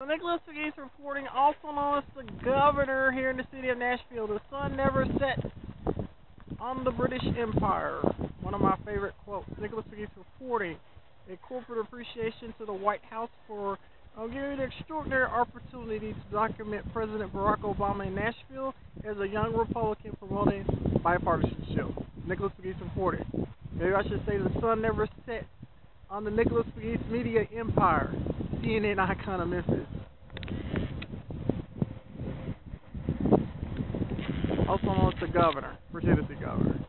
So Nicholas Pegues reporting, also known as the governor here in the city of Nashville. The sun never sets on the British Empire. One of my favorite quotes. Nicholas Pegues reporting a corporate appreciation to the White House for uh, giving the extraordinary opportunity to document President Barack Obama in Nashville as a young Republican promoting bipartisanship. Nicholas Pegues reporting. Maybe I should say the sun never sets on the Nicholas Pegues media empire. CNN icon of Memphis. Also known as the governor. It, governor.